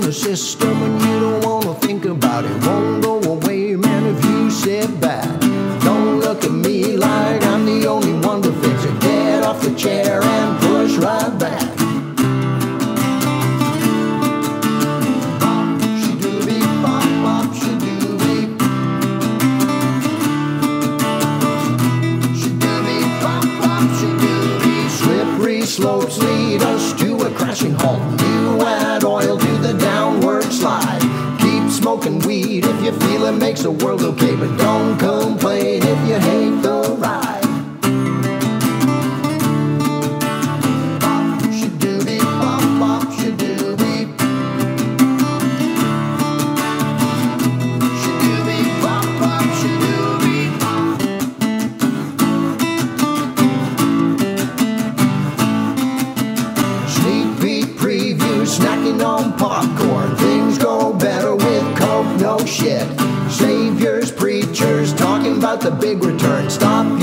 the system and you don't wanna think about it. Won't go away, man, if you sit back. Don't look at me like I'm the only one to fix it. Get off the chair and push right back. Slopes lead us to a crashing halt. Smoking weed. If you feel it makes the world okay, but don't complain if you hate the ride. Bop, she-doobie, bop, shit. Saviors, preachers, talking about the big return. Stop